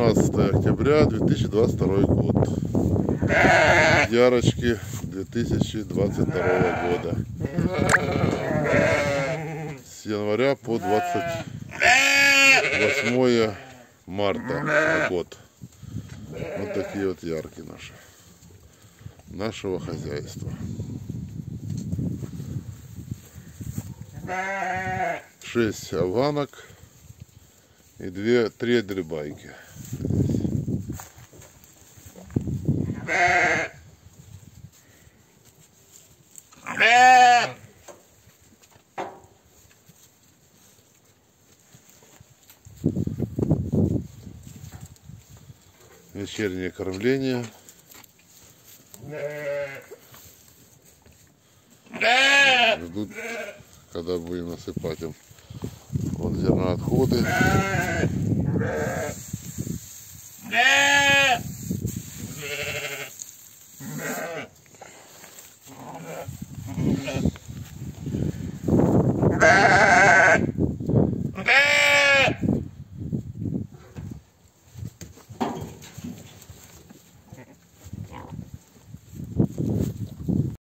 17 октября 2022 год. Ярочки 2022 года. С января по 28 марта год. Вот такие вот ярки наши. Нашего хозяйства. Шесть афганок и две, три дребайки. Вечернее кормление. Ждут, когда будем насыпать им. Вот зерноотходы. Ah!